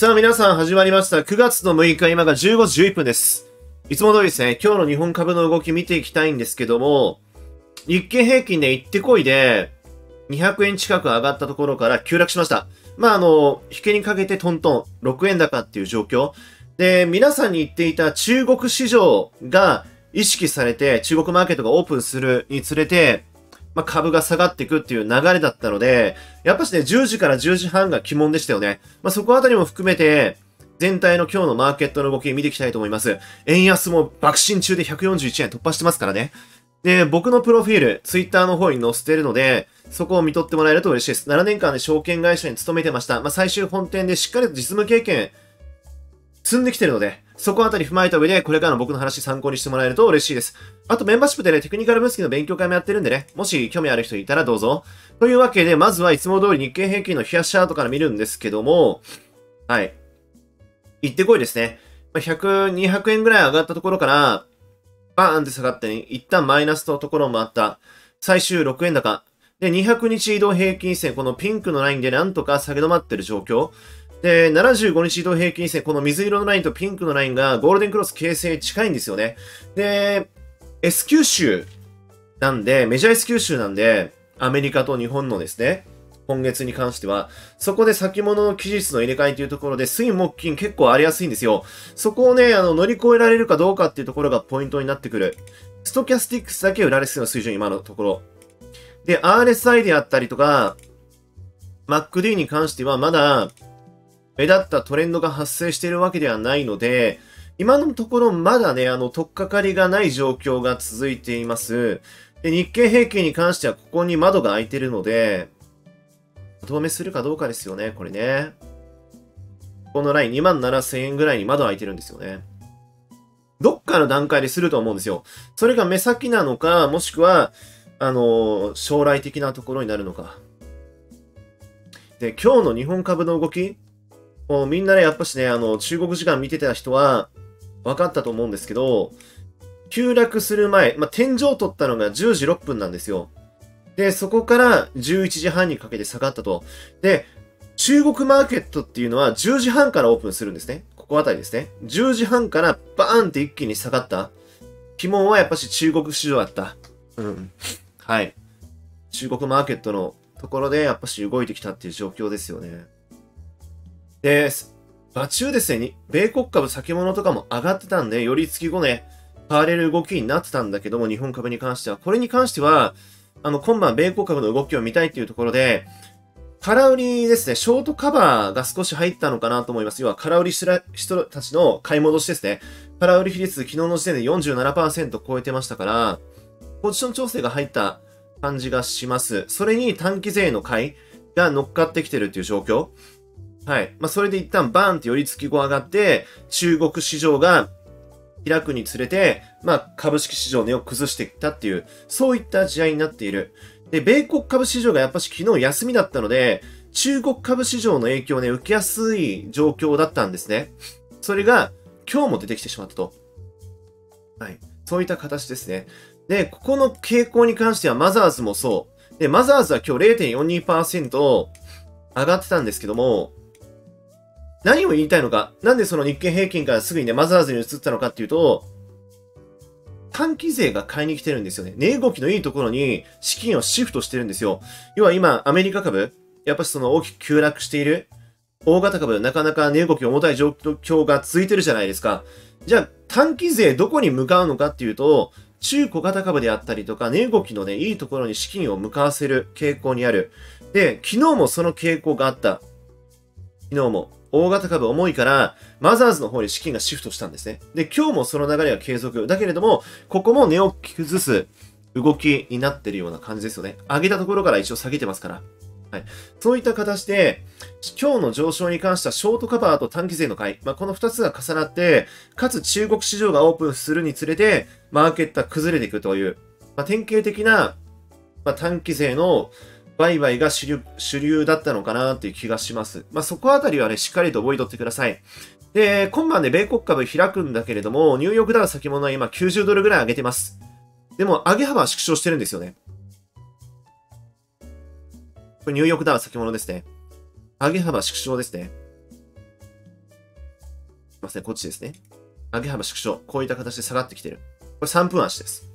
さあ皆さん始まりました。9月の6日、今が15時11分です。いつも通りですね、今日の日本株の動き見ていきたいんですけども、日経平均で行ってこいで、200円近く上がったところから急落しました。まあ、あの、引けにかけてトントン、6円高っていう状況。で、皆さんに言っていた中国市場が意識されて、中国マーケットがオープンするにつれて、まあ、株が下がっていくっていう流れだったので、やっぱしね、10時から10時半が鬼門でしたよね。まあ、そこあたりも含めて、全体の今日のマーケットの動き見ていきたいと思います。円安も爆心中で141円突破してますからね。で、僕のプロフィール、ツイッターの方に載せてるので、そこを見とってもらえると嬉しいです。7年間で証券会社に勤めてました。まあ、最終本店でしっかりと実務経験積んできてるので、そこあたり踏まえた上で、これからの僕の話参考にしてもらえると嬉しいです。あとメンバーシップでね、テクニカル分析の勉強会もやってるんでね、もし興味ある人いたらどうぞ。というわけで、まずはいつも通り日経平均の冷やしチャートから見るんですけども、はい。行ってこいですね。100、200円ぐらい上がったところから、バーンって下がって、ね、一旦マイナスのところもあった。最終6円高。で、200日移動平均線、このピンクのラインでなんとか下げ止まってる状況。で、75日移動平均線、この水色のラインとピンクのラインがゴールデンクロス形成近いんですよね。で、S 九州なんで、メジャー S 九州なんで、アメリカと日本のですね、今月に関しては、そこで先物の期日の入れ替えというところで、水木金結構ありやすいんですよ。そこをね、あの、乗り越えられるかどうかっていうところがポイントになってくる。ストキャスティックスだけ売られすぎの水準、今のところ。で、RSI であったりとか、MacD に関してはまだ、目立ったトレンドが発生しているわけではないので、今のところまだね、あの、とっかかりがない状況が続いています。で、日経平均に関してはここに窓が開いてるので、透明するかどうかですよね、これね。このライン2万7000円ぐらいに窓開いてるんですよね。どっかの段階ですると思うんですよ。それが目先なのか、もしくは、あの、将来的なところになるのか。で、今日の日本株の動き、もうみんなね、やっぱしね、あの、中国時間見てた人は、分かったと思うんですけど、急落する前、まあ、天井を取ったのが10時6分なんですよ。で、そこから11時半にかけて下がったと。で、中国マーケットっていうのは10時半からオープンするんですね。ここあたりですね。10時半からバーンって一気に下がった。鬼門はやっぱし中国市場だった。うん。はい。中国マーケットのところでやっぱし動いてきたっていう状況ですよね。で、場中ですね、米国株先物とかも上がってたんで、より月後ね、買われる動きになってたんだけども、日本株に関しては。これに関しては、あの、今晩米国株の動きを見たいっていうところで、空売りですね、ショートカバーが少し入ったのかなと思います。要は、空売りした人たちの買い戻しですね。空売り比率、昨日の時点で47%超えてましたから、ポジション調整が入った感じがします。それに短期税の買いが乗っかってきてるっていう状況。はい。まあ、それで一旦バーンって寄り付き後上がって、中国市場が開くにつれて、まあ、株式市場値を崩していったっていう、そういった試合になっている。で、米国株市場がやっぱし昨日休みだったので、中国株市場の影響をね、受けやすい状況だったんですね。それが、今日も出てきてしまったと。はい。そういった形ですね。で、ここの傾向に関してはマザーズもそう。で、マザーズは今日0.42%上がってたんですけども、何を言いたいのか、なんでその日経平均からすぐにね、マザーズに移ったのかっていうと、短期税が買いに来てるんですよね。値動きのいいところに資金をシフトしてるんですよ。要は今、アメリカ株、やっぱりその大きく急落している。大型株、なかなか値動き重たい状況が続いてるじゃないですか。じゃあ、短期税どこに向かうのかっていうと、中小型株であったりとか、値動きのね、いいところに資金を向かわせる傾向にある。で、昨日もその傾向があった。昨日も。大型株重いから、マザーズの方に資金がシフトしたんですね。で、今日もその流れは継続。だけれども、ここも値を崩す動きになってるような感じですよね。上げたところから一応下げてますから。はい。そういった形で、今日の上昇に関してはショートカバーと短期税の買い、まあ、この2つが重なって、かつ中国市場がオープンするにつれて、マーケットは崩れていくという、まあ、典型的な、まあ、短期税の売買が主流主流だったのかなっていう気がします。まあ、そこあたりはね、しっかりと覚えとってください。で、今晩で米国株開くんだけれども、ニューヨークダウ先物は今90ドルぐらい上げてます。でも、上げ幅は縮小してるんですよね。これニューヨークダウ先物ですね。上げ幅縮小ですね。すいません、こっちですね。上げ幅縮小。こういった形で下がってきてる。これ3分足です。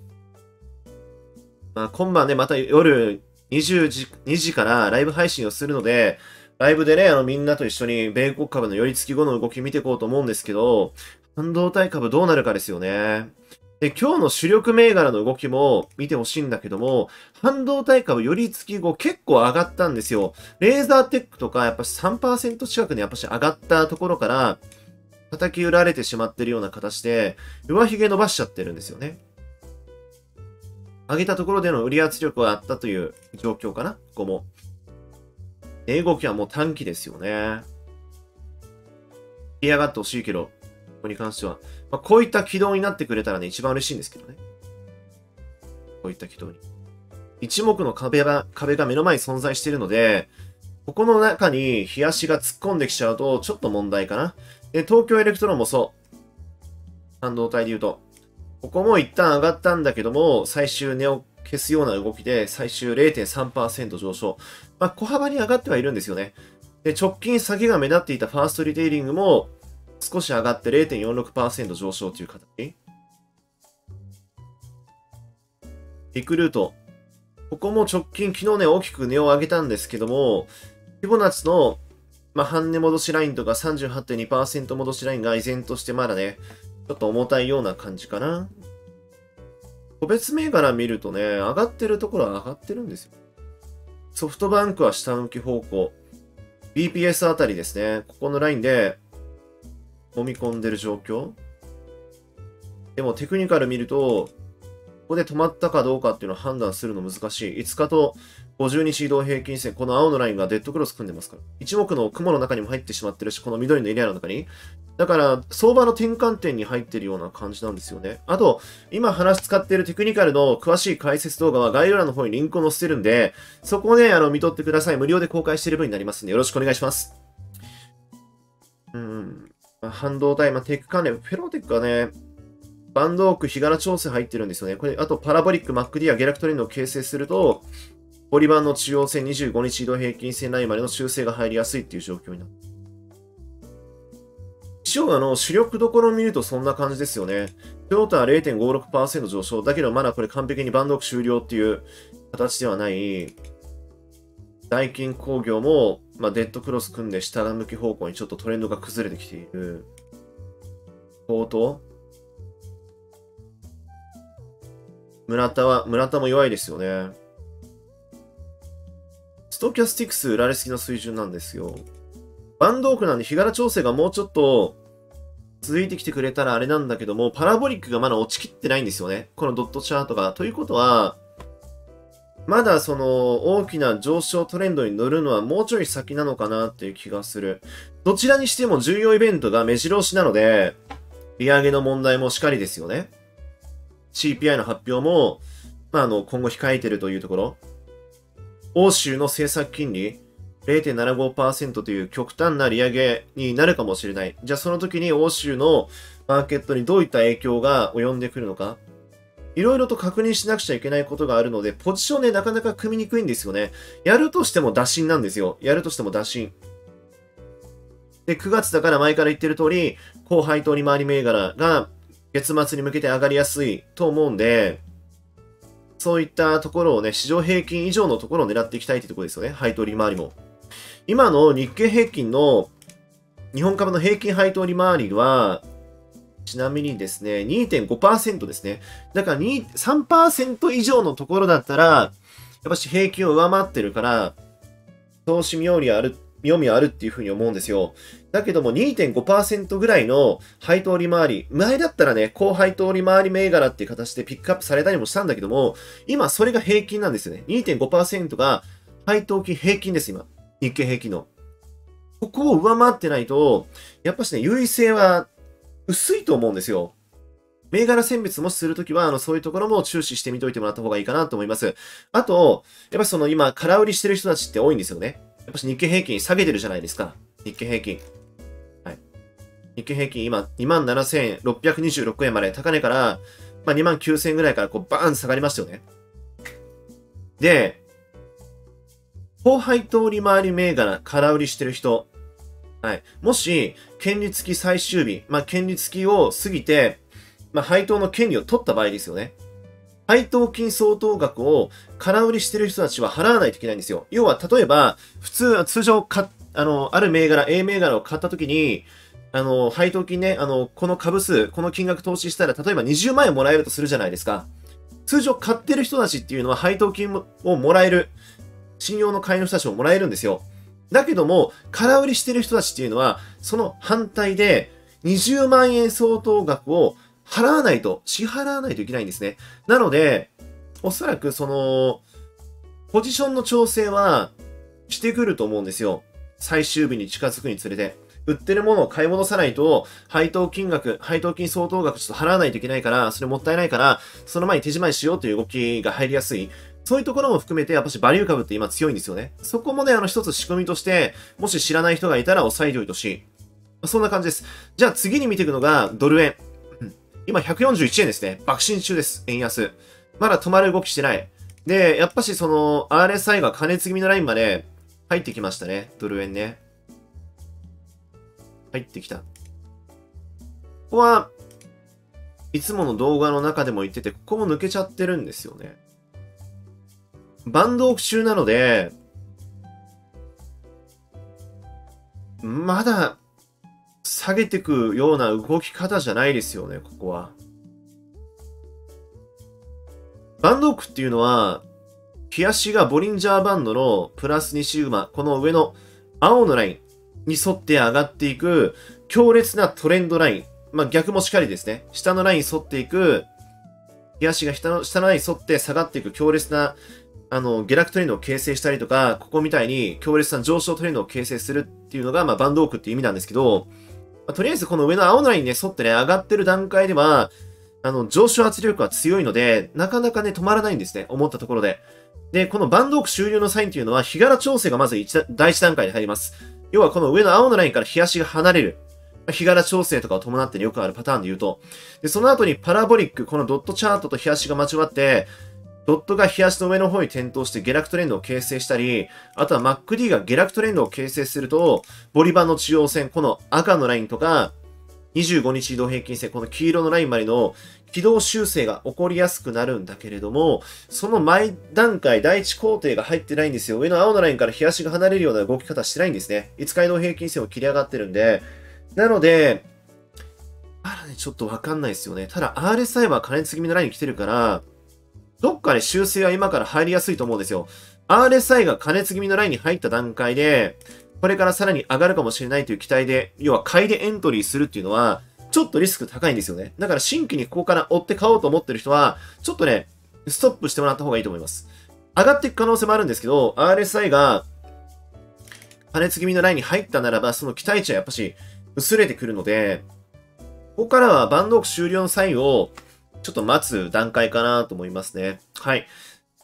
まあ、今晩ね、また夜20時、2時からライブ配信をするので、ライブでね、あの、みんなと一緒に米国株の寄り付き後の動き見ていこうと思うんですけど、半導体株どうなるかですよね。で、今日の主力銘柄の動きも見てほしいんだけども、半導体株寄り付き後結構上がったんですよ。レーザーテックとかやっぱし3%近くにやっぱし上がったところから、叩き売られてしまってるような形で、上髭伸ばしちゃってるんですよね。上げたところでの売り圧力があったという状況かな、ここも。値動きはもう短期ですよね。嫌がってほしいけど、ここに関しては。まあ、こういった軌道になってくれたらね、一番嬉しいんですけどね。こういった軌道に。一目の壁が、壁が目の前に存在しているので、ここの中に日足が突っ込んできちゃうと、ちょっと問題かな。で、東京エレクトロンもそう。半導体で言うと。ここも一旦上がったんだけども、最終値を消すような動きで、最終0.3%上昇。まあ、小幅に上がってはいるんですよね。で、直近下げが目立っていたファーストリテイリングも、少し上がって0.46%上昇という形。リクルート。ここも直近、昨日ね、大きく値を上げたんですけども、フィボナッチの、まあ、半値戻しラインとか38.2%戻しラインが依然としてまだね、ちょっと重たいような感じかな。個別銘柄見るとね、上がってるところは上がってるんですよ。ソフトバンクは下向き方向。BPS あたりですね。ここのラインで飲み込んでる状況。でもテクニカル見ると、ここで止まったかどうかっていうのを判断するの難しい。5日と50日移動平均線、この青のラインがデッドクロス組んでますから。一目の雲の中にも入ってしまってるし、この緑のエリアの中に。だから、相場の転換点に入ってるような感じなんですよね。あと、今話使っているテクニカルの詳しい解説動画は概要欄の方にリンクを載せてるんで、そこをね、あの、見とってください。無料で公開している分になりますんで、よろしくお願いします。うん。半導体、まあ、テック関連、フェローテックはね、バンドオーク、日柄調整入ってるんですよね。これ、あとパラボリック、マックディア、下落トレンドを形成すると、ポリバンの中央線25日移動平均線ラインまでの修正が入りやすいっていう状況になって。一応、あの、主力どころを見るとそんな感じですよね。トヨタは0.56%上昇。だけどまだこれ完璧にバンドオク終了っていう形ではない。ダイキン工業も、まあ、デッドクロス組んで下向き方向にちょっとトレンドが崩れてきている。高騰？村田は、村田も弱いですよね。ストキャスティクス売られすぎの水準なんですよ。バンドークなんで日柄調整がもうちょっと続いてきてくれたらあれなんだけども、パラボリックがまだ落ちきってないんですよね。このドットチャートが。ということは、まだその大きな上昇トレンドに乗るのはもうちょい先なのかなっていう気がする。どちらにしても重要イベントが目白押しなので、利上げの問題もしかりですよね。CPI の発表も、まあ、あの、今後控えてるというところ。欧州の政策金利0.75%という極端な利上げになるかもしれない。じゃあその時に欧州のマーケットにどういった影響が及んでくるのか。いろいろと確認しなくちゃいけないことがあるので、ポジションね、なかなか組みにくいんですよね。やるとしても打診なんですよ。やるとしても打診。で、9月だから前から言ってる通り、後輩通り回り銘柄が月末に向けて上がりやすいと思うんで、そういったところをね、市場平均以上のところを狙っていきたいってところですよね。配当利回りも。今の日経平均の日本株の平均配当利回りは、ちなみにですね、2.5%ですね。だから2 3%以上のところだったら、やっぱし平均を上回ってるから、投資妙利ある、妙味あるっていうふうに思うんですよ。だけども2.5%ぐらいの配当利回り、前だったらね、高配当利回り銘柄っていう形でピックアップされたりもしたんだけども、今それが平均なんですよね。2.5%が配当金平均です、今。日経平均の。ここを上回ってないと、やっぱしね、優位性は薄いと思うんですよ。銘柄選別もしするときは、あの、そういうところも注視してみといてもらった方がいいかなと思います。あと、やっぱその今、空売りしてる人たちって多いんですよね。やっぱし日経平均下げてるじゃないですか。日経平均。はい日経平均今27,626円まで高値から、まあ、29,000円ぐらいからこうバーン下がりましたよね。で、高配当利回り銘柄空売りしてる人、はい。もし、権利付き最終日、まあ、権利付きを過ぎて、まあ、配当の権利を取った場合ですよね。配当金相当額を空売りしてる人たちは払わないといけないんですよ。要は、例えば、普通、通常か、あの、ある銘柄、A 銘柄を買った時に、あの、配当金ね、あの、この株数、この金額投資したら、例えば20万円もらえるとするじゃないですか。通常買ってる人たちっていうのは配当金をもらえる。信用の会員の人たちももらえるんですよ。だけども、空売りしてる人たちっていうのは、その反対で、20万円相当額を払わないと、支払わないといけないんですね。なので、おそらくその、ポジションの調整はしてくると思うんですよ。最終日に近づくにつれて。売ってるものを買い戻さないと、配当金額、配当金相当額ちょっと払わないといけないから、それもったいないから、その前に手仕舞いしようという動きが入りやすい。そういうところも含めて、やっぱしバリュー株って今強いんですよね。そこもね、あの一つ仕組みとして、もし知らない人がいたら押さえておいてほしい。そんな感じです。じゃあ次に見ていくのが、ドル円。今141円ですね。爆心中です。円安。まだ止まる動きしてない。で、やっぱしその RSI が加熱気味のラインまで入ってきましたね。ドル円ね。入ってきた。ここは、いつもの動画の中でも言ってて、ここも抜けちゃってるんですよね。バンドオフ中なので、まだ下げてくような動き方じゃないですよね、ここは。バンドオフっていうのは、日足がボリンジャーバンドのプラス2シグマ、この上の青のライン、に沿って上がっていく強烈なトレンドライン。まあ、逆もしかりですね。下のラインに沿っていく、日足が下の下のラインに沿って下がっていく強烈な、あの、下落トレンドを形成したりとか、ここみたいに強烈な上昇トレンドを形成するっていうのが、まあ、バンドークっていう意味なんですけど、まあ、とりあえずこの上の青のラインに、ね、沿ってね、上がってる段階では、あの、上昇圧力は強いので、なかなかね、止まらないんですね。思ったところで。で、このバンドーク終了のサインっていうのは、日柄調整がまず第一段階に入ります。要はこの上の青のラインから日足が離れる。日柄調整とかを伴ってよくあるパターンで言うと。で、その後にパラボリック、このドットチャートと日足が間違って、ドットが日足の上の方に点灯して下落トレンドを形成したり、あとは MacD が下落トレンドを形成すると、ボリバンの中央線、この赤のラインとか、25日移動平均線、この黄色のラインまでの軌道修正が起こりやすくなるんだけれども、その前段階、第一工程が入ってないんですよ。上の青のラインから日足が離れるような動き方してないんですね。5日移動平均線を切り上がってるんで、なので、まだね、ちょっとわかんないですよね。ただ RSI は加熱気味のラインに来てるから、どっかで修正は今から入りやすいと思うんですよ。RSI が加熱気味のラインに入った段階で、これからさらに上がるかもしれないという期待で、要は買いでエントリーするっていうのは、ちょっとリスク高いんですよね。だから新規にここから追って買おうと思ってる人は、ちょっとね、ストップしてもらった方がいいと思います。上がっていく可能性もあるんですけど、RSI が加熱気味のラインに入ったならば、その期待値はやっぱし薄れてくるので、ここからはバンドオフ終了のサインをちょっと待つ段階かなと思いますね。はい。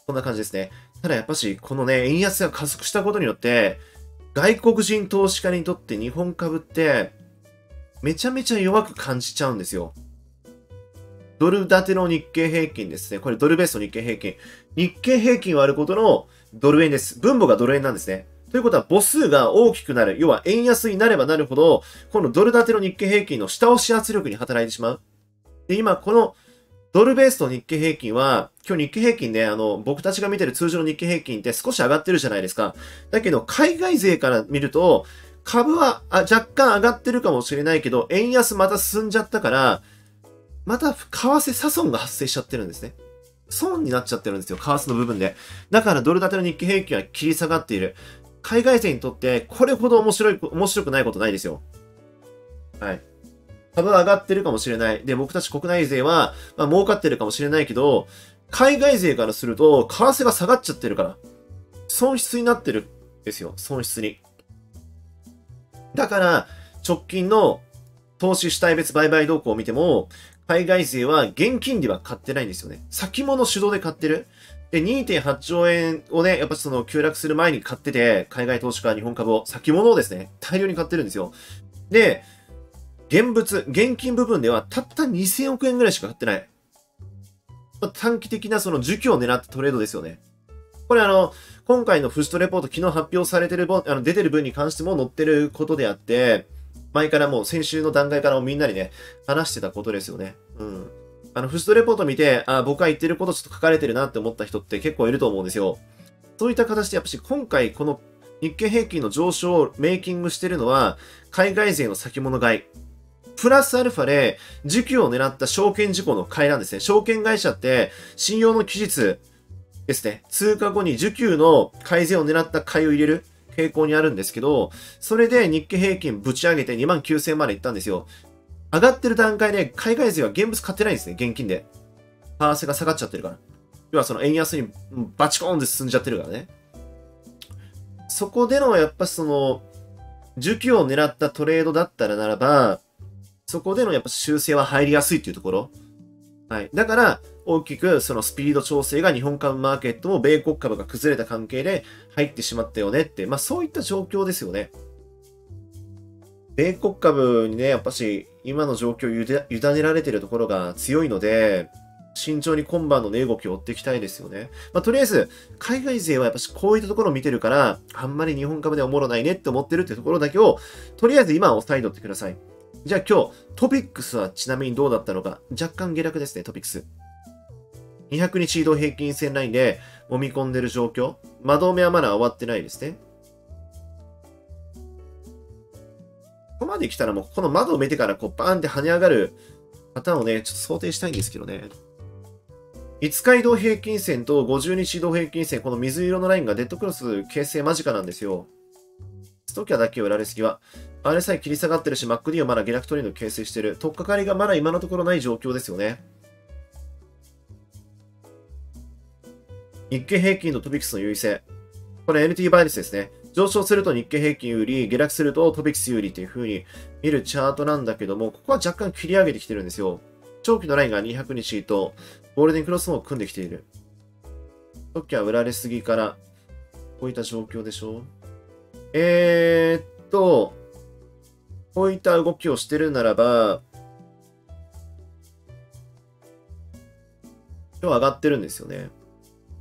こんな感じですね。ただやっぱし、このね、円安が加速したことによって、外国人投資家にとって日本株って、めちゃめちゃ弱く感じちゃうんですよ。ドル建ての日経平均ですね。これドルベースの日経平均。日経平均割ることのドル円です。分母がドル円なんですね。ということは母数が大きくなる。要は円安になればなるほど、このドル建ての日経平均の下押し圧力に働いてしまう。で、今このドルベースの日経平均は、今日日経平均ね、あの、僕たちが見てる通常の日経平均って少し上がってるじゃないですか。だけど、海外勢から見ると、株はあ若干上がってるかもしれないけど、円安また進んじゃったから、また為替差損が発生しちゃってるんですね。損になっちゃってるんですよ、為替の部分で。だからドル建ての日経平均は切り下がっている。海外勢にとってこれほど面白い、面白くないことないですよ。はい。株は上がってるかもしれない。で、僕たち国内勢は、まあ、儲かってるかもしれないけど、海外勢からすると、為替が下がっちゃってるから、損失になってるんですよ、損失に。だから、直近の投資主体別売買動向を見ても、海外勢は現金では買ってないんですよね。先物主導で買ってる。で、2.8兆円をね、やっぱその急落する前に買ってて、海外投資家日本株を、先物をですね、大量に買ってるんですよ。で、現物、現金部分ではたった2000億円ぐらいしか買ってない。短期的なその需給を狙ったトレードですよね。これあの、今回のフジトレポート昨日発表されてる分、あの出てる分に関しても載ってることであって、前からもう先週の段階からもみんなにね、話してたことですよね。うん。あの、フジトレポート見て、あ、僕が言ってることちょっと書かれてるなって思った人って結構いると思うんですよ。そういった形でやっぱし今回この日経平均の上昇をメイキングしてるのは、海外勢の先物買い。プラスアルファで、需給を狙った証券事項の買いなんですね。証券会社って、信用の期日ですね。通過後に需給の改善を狙った買いを入れる傾向にあるんですけど、それで日経平均ぶち上げて2万9000までいったんですよ。上がってる段階で海外勢は現物買ってないんですね、現金で。為替が下がっちゃってるから。要はその円安にバチコーンで進んじゃってるからね。そこでのやっぱその、需給を狙ったトレードだったらならば、そこでのやっぱ修正は入りやすいっていうところ。はい。だから、大きくそのスピード調整が日本株マーケットも米国株が崩れた関係で入ってしまったよねって、まあそういった状況ですよね。米国株にね、やっぱし今の状況を委ねられてるところが強いので、慎重に今晩の値動きを追っていきたいですよね。まあ、とりあえず、海外勢はやっぱしこういったところを見てるから、あんまり日本株ではおもろないねって思ってるってところだけを、とりあえず今は押さえとってください。じゃあ今日、トピックスはちなみにどうだったのか？若干下落ですね、トピックス。200日移動平均線ラインで揉み込んでる状況？窓埋めはまだ終わってないですね。ここまで来たらもうこの窓を埋めてからこうバーンって跳ね上がるパターンをね、ちょっと想定したいんですけどね。5日移動平均線と50日移動平均線、この水色のラインがデッドクロス形成間近なんですよ。ストキャだけを売られすぎは。RSI 切り下がってるし、MacD はまだ下落トレンド形成してる。とっかかりがまだ今のところない状況ですよね。日経平均とトピックスの優位性。これ NT バイアスですね。上昇すると日経平均有利、下落するとトピックス有利という風に見るチャートなんだけども、ここは若干切り上げてきてるんですよ。長期のラインが200日とゴールデンクロスも組んできている。時は売られすぎから、こういった状況でしょう。えー、っと、こういった動きをしてるならば、今日上がってるんですよね。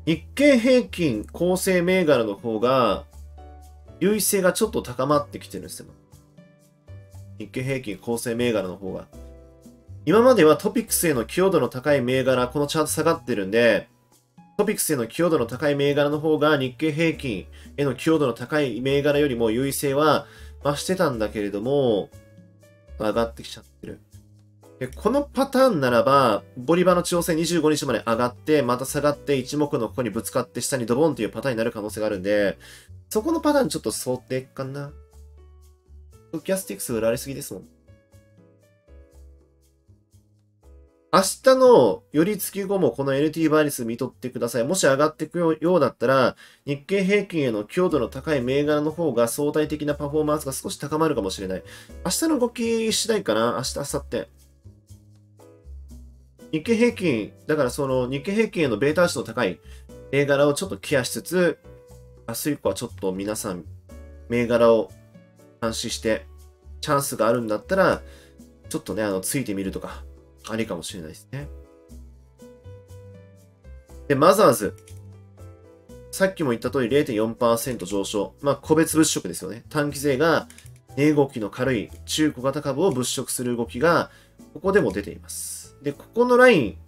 日経平均構成銘柄の方が、優位性がちょっと高まってきてるんですよ。日経平均構成銘柄の方が。今まではトピックスへの寄与度の高い銘柄、このチャート下がってるんで、トピックスへの寄与度の高い銘柄の方が日経平均への寄与度の高い銘柄よりも優位性は増してたんだけれども、上がってきちゃってる。でこのパターンならば、ボリバの調整25日まで上がって、また下がって一目のここにぶつかって下にドボンっていうパターンになる可能性があるんで、そこのパターンちょっと想定かな。キャスティックス売られすぎですもん。明日の寄り付き後もこの NT バイリス見とってください。もし上がっていくようだったら、日経平均への強度の高い銘柄の方が相対的なパフォーマンスが少し高まるかもしれない。明日の動き次第かな？明日、明後日。日経平均、だからその日経平均へのベータ値の高い銘柄をちょっとケアしつつ、明日以降はちょっと皆さん、銘柄を監視して、チャンスがあるんだったら、ちょっとね、あの、ついてみるとか、ありかもしれないですね。で、マザーズ。さっきも言った通り0.4%上昇。まあ、個別物色ですよね。短期税が値動きの軽い中小型株を物色する動きが、ここでも出ています。で、ここのライン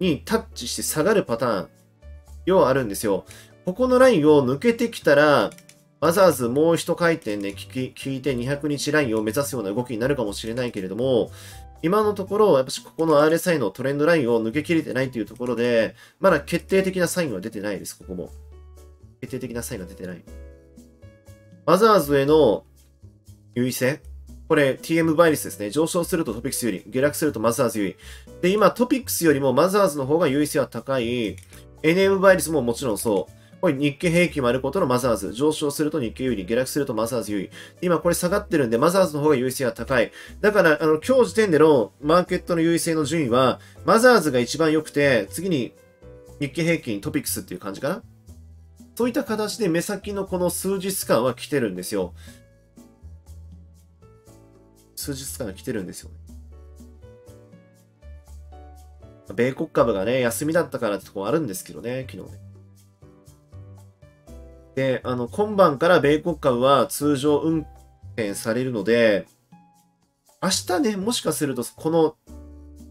にタッチして下がるパターン、要はあるんですよ。ここのラインを抜けてきたら、わざわざもう一回転ね、聞、聞いて200日ラインを目指すような動きになるかもしれないけれども、今のところ、やっぱしここの RSI のトレンドラインを抜けきれてないというところで、まだ決定的なサインは出てないです、ここも。決定的なサインが出てない。マザーズへの優位性。これ TM バイリスですね。上昇するとトピックスより、下落するとマザーズ優位。で、今トピックスよりもマザーズの方が優位性は高い。NM バイリスももちろんそう。これ日経平均も割ることのマザーズ。上昇すると日経有利、下落するとマザーズ優位。今これ下がってるんで、マザーズの方が優位性が高い。だから、あの、今日時点でのマーケットの優位性の順位は、マザーズが一番良くて、次に日経平均、トピックスっていう感じかな？そういった形で目先のこの数日間は来てるんですよ。数日間が来てるんですよ。米国株がね、休みだったからってとこあるんですけどね、昨日ね。で、あの、今晩から米国株は通常運転されるので、明日ね、もしかすると、この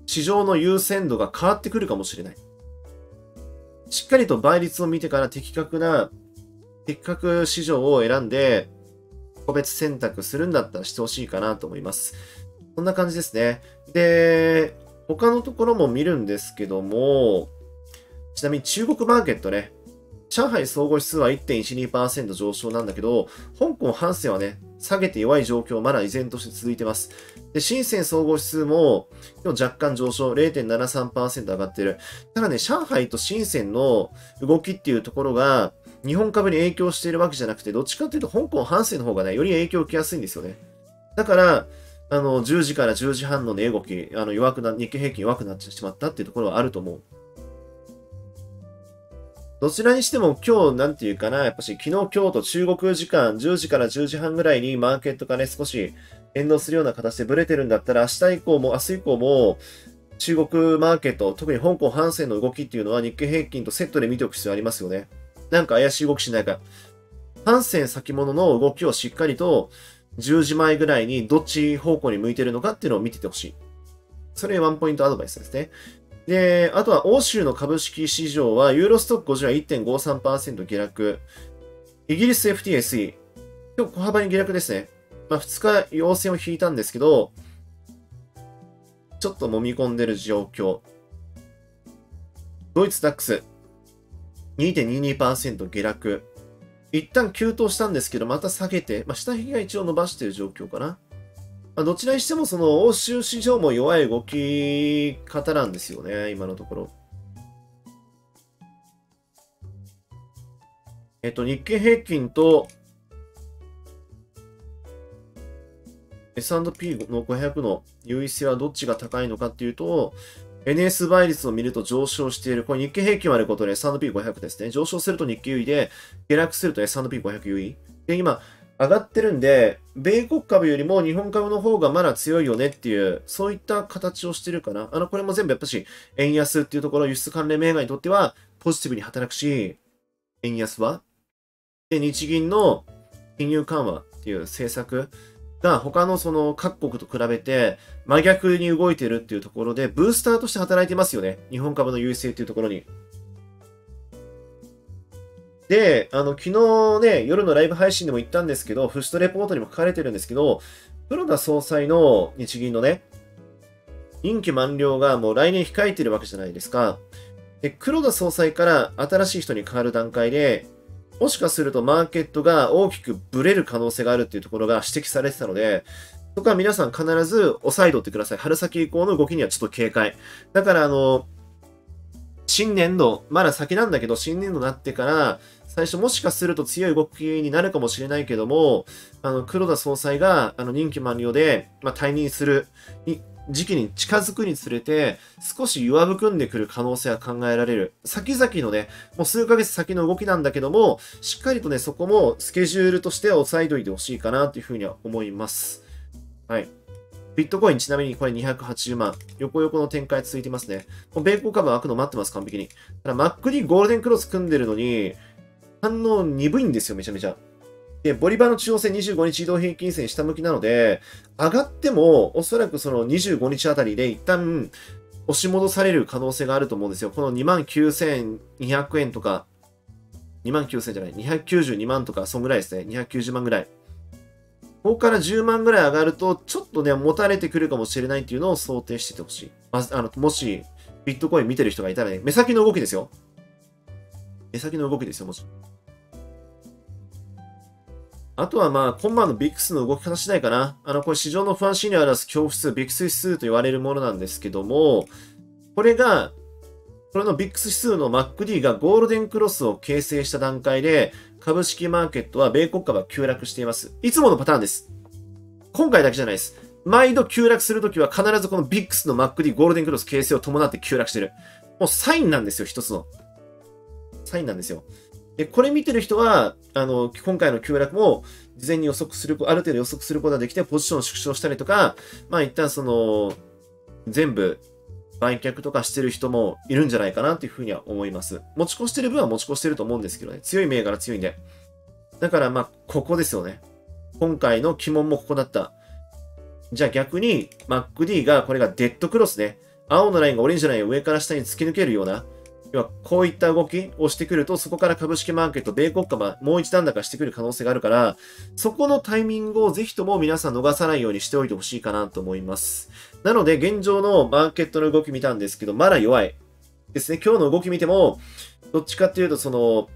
市場の優先度が変わってくるかもしれない。しっかりと倍率を見てから的確な、的確市場を選んで、個別選択するんだったらしてほしいかなと思います。そんな感じですね。で、他のところも見るんですけども、ちなみに中国マーケットね、上海総合指数は1.12%上昇なんだけど、香港ハンセンはね、下げて弱い状況まだ依然として続いてます。で、深セン総合指数も今日若干上昇、0.73%上がってる。ただね、上海と深センの動きっていうところが、日本株に影響しているわけじゃなくて、どっちかっていうと香港ハンセンの方がね、より影響を受けやすいんですよね。だから、あの、10時から10時半の値動き、あの、弱くな、日経平均弱くなってしまったっていうところはあると思う。どちらにしても今日、なんていうかな、やっぱし昨日、今日と中国時間10時から10時半ぐらいにマーケットがね、少し変動するような形でブレてるんだったら、明日以降も、明日以降も、中国マーケット、特に香港反戦の動きっていうのは日経平均とセットで見ておく必要ありますよね。なんか怪しい動きしないか。反戦先物の動きをしっかりと10時前ぐらいにどっち方向に向いてるのかっていうのを見ててほしい。それワンポイントアドバイスですね。で、あとは欧州の株式市場は、ユーロストック50は1.53%下落。イギリス FTSE、今日小幅に下落ですね。まあ、2日陽線を引いたんですけど、ちょっと揉み込んでる状況。ドイツダックス、2.22%下落。一旦急騰したんですけど、また下げて、まあ、下髭が一応伸ばしている状況かな。まあ、どちらにしてもその欧州市場も弱い動き方なんですよね、今のところ。えっと、日経平均と S&P の500の優位性はどっちが高いのかっていうと、NS 倍率を見ると上昇している。これ日経平均割ることで S&P500 ですね。上昇すると日経優位で、下落すると S&P500 優位。で、今、上がってるんで、米国株よりも日本株の方がまだ強いよねっていう、そういった形をしてるかな。あの、これも全部やっぱし、円安っていうところ、輸出関連銘柄にとっては、ポジティブに働くし、円安は。で、日銀の金融緩和っていう政策が他のその各国と比べて真逆に動いてるっていうところで、ブースターとして働いてますよね。日本株の優位性っていうところに。で、あの、昨日ね、夜のライブ配信でも言ったんですけど、フストレポートにも書かれてるんですけど、黒田総裁の日銀のね、任期満了がもう来年控えてるわけじゃないですか。で、黒田総裁から新しい人に変わる段階で、もしかするとマーケットが大きくブレる可能性があるっていうところが指摘されてたので、そこは皆さん必ず押さえとってください。春先以降の動きにはちょっと警戒。だからあの、新年度、まだ先なんだけど、新年度になってから、最初もしかすると強い動きになるかもしれないけども、あの、黒田総裁が、あの、任期満了で、まあ、退任する時期に近づくにつれて、少し弱含んでくる可能性は考えられる。先々のね、もう数ヶ月先の動きなんだけども、しっかりとね、そこもスケジュールとしては押さえといてほしいかなというふうには思います。はい。ビットコインちなみにこれ280万。横横の展開続いてますね。もう米国株は開くの待ってます、完璧に。ただ、マック D ゴールデンクロス組んでるのに、反応鈍いんですよ、めちゃめちゃ。で、ボリバーの中央線25日移動平均線下向きなので、上がっても、おそらくその25日あたりで一旦押し戻される可能性があると思うんですよ。この29,200円とか、2万9000じゃない、292万とか、そんぐらいですね。290万ぐらい。ここから10万ぐらい上がると、ちょっとね、持たれてくるかもしれないっていうのを想定しててほしい。まあの、もし、ビットコイン見てる人がいたらね、目先の動きですよ。目先の動きですよ、もちろん。あとはまあ、今晩のビックスの動き方次第かな。あの、これ市場の不安心理を表す恐怖数、ビックス指数と言われるものなんですけども、これが、これのビックス指数の MacD がゴールデンクロスを形成した段階で、株式マーケットは米国株は急落しています。いつものパターンです。今回だけじゃないです。毎度急落するときは必ずこのビックスの MacD ゴールデンクロス形成を伴って急落してる。もうサインなんですよ、一つの。サインなんですよ。で、これ見てる人は、あの、今回の急落も事前に予測する、ある程度予測することができて、ポジションを縮小したりとか、まあ一旦その、全部売却とかしてる人もいるんじゃないかなというふうには思います。持ち越してる分は持ち越してると思うんですけどね。強い銘柄強いんで。だからまあ、ここですよね。今回の鬼門もここだった。じゃあ逆に MacD が、これがデッドクロスね。青のラインがオレンジのラインを上から下に突き抜けるような、要はこういった動きをしてくると、そこから株式マーケット、米国株もう一段高してくる可能性があるから、そこのタイミングをぜひとも皆さん逃さないようにしておいてほしいかなと思います。なので、現状のマーケットの動き見たんですけど、まだ弱いですね。今日の動き見ても、どっちかっていうと、その、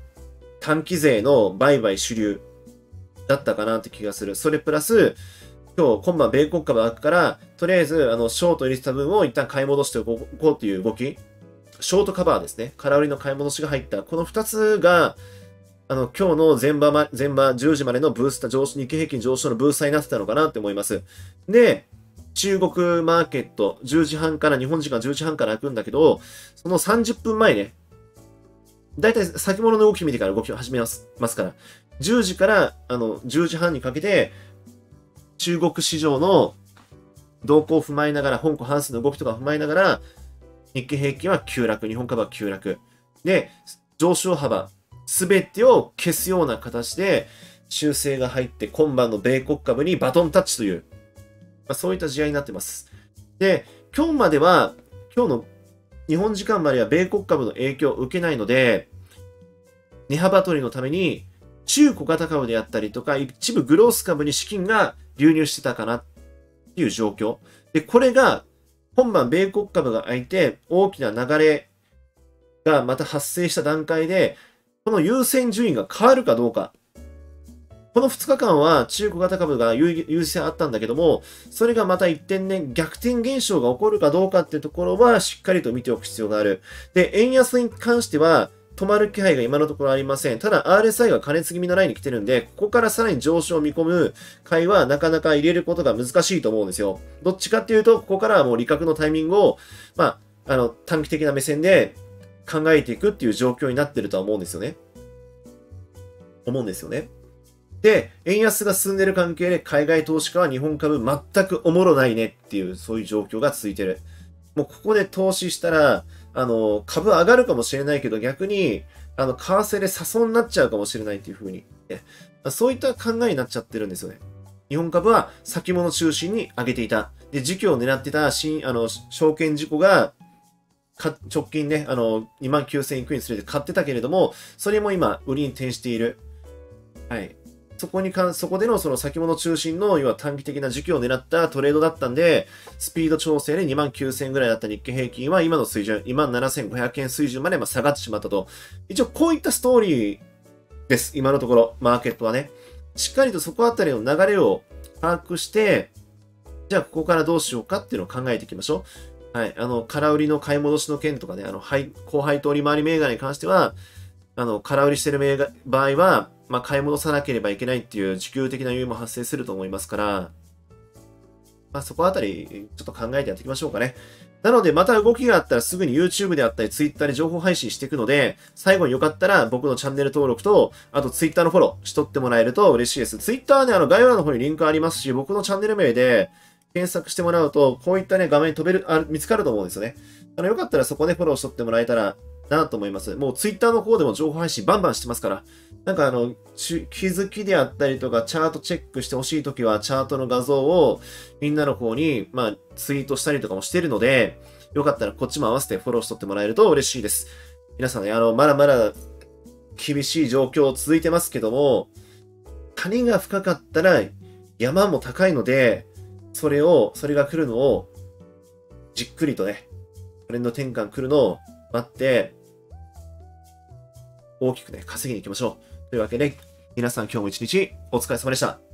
短期勢の売買主流だったかなって気がする。それプラス、今日、今晩米国株開くから、とりあえず、あの、ショート入れてた分を一旦買い戻しておこうっていう動き。ショートカバーですね。空売りの買い戻しが入った。この2つが、あの、今日の前場、ま、前場10時までのブースター上昇、日経平均上昇のブースターになってたのかなって思います。で、中国マーケット、10時半から、日本時間10時半から開くんだけど、その30分前ね、だいたい先物の動き見てから動きを始めますますから、10時からあの10時半にかけて、中国市場の動向を踏まえながら、香港ハンスの動きとかを踏まえながら、日経平均は急落、日本株は急落。で、上昇幅、すべてを消すような形で修正が入って、今晩の米国株にバトンタッチという、まあ、そういった試合になってます。で、今日までは、今日の日本時間までは米国株の影響を受けないので、値幅取りのために中小型株であったりとか、一部グロース株に資金が流入してたかなっていう状況。で、これが今晩米国株が開いて大きな流れがまた発生した段階で、この優先順位が変わるかどうか。この2日間は中古型株が優先あったんだけども、それがまた一点ね、逆転現象が起こるかどうかっていうところはしっかりと見ておく必要がある。で、円安に関しては、止まる気配が今のところありません。ただ RSI が加熱気味のラインに来てるんで、ここからさらに上昇を見込む買いはなかなか入れることが難しいと思うんですよ。どっちかっていうと、ここからはもう利確のタイミングを、まあ、あの、短期的な目線で考えていくっていう状況になってるとは思うんですよね。思うんですよね。で、円安が進んでる関係で海外投資家は日本株全くおもろないねっていう、そういう状況が続いてる。もうここで投資したら、あの、株上がるかもしれないけど、逆に、あの、為替で差損になっちゃうかもしれないっていうふうに、ね、そういった考えになっちゃってるんですよね。日本株は先物中心に上げていた。で、時期を狙ってた新、あの、証券事故が、直近ね、あの、2万9000いくにつれて買ってたけれども、それも今、売りに転している。はい。そこにかそこでのその先物中心の、要は短期的な時期を狙ったトレードだったんで、スピード調整で2万9000円ぐらいだった日経平均は今の水準、2万7500円水準まで下がってしまったと。一応こういったストーリーです。今のところ、マーケットはね。しっかりとそこあたりの流れを把握して、じゃあここからどうしようかっていうのを考えていきましょう。はい。あの、空売りの買い戻しの件とかね、あの、はい後輩通り回り銘柄に関しては、あの、空売りしてる場合は、まあ、買い戻さなければいけないっていう需給的な余裕も発生すると思いますから、まあ、そこあたり、ちょっと考えてやっていきましょうかね。なので、また動きがあったらすぐに YouTube であったり Twitter で情報配信していくので、最後によかったら僕のチャンネル登録と、あと Twitter のフォローしとってもらえると嬉しいです。Twitter はね、あの概要欄の方にリンクありますし、僕のチャンネル名で検索してもらうと、こういったね、画面に飛べる、あ見つかると思うんですよね。あの、よかったらそこね、フォローしとってもらえたらなと思います。もう Twitter の方でも情報配信バンバンしてますから、なんかあの、気づきであったりとか、チャートチェックしてほしいときは、チャートの画像をみんなの方に、まあ、ツイートしたりとかもしてるので、よかったらこっちも合わせてフォローしとってもらえると嬉しいです。皆さんね、あの、まだまだ厳しい状況続いてますけども、谷が深かったら山も高いので、それを、それが来るのを、じっくりとね、トレンド転換来るのを待って、大きくね、稼ぎに行きましょう。というわけで、皆さん今日も一日お疲れ様でした。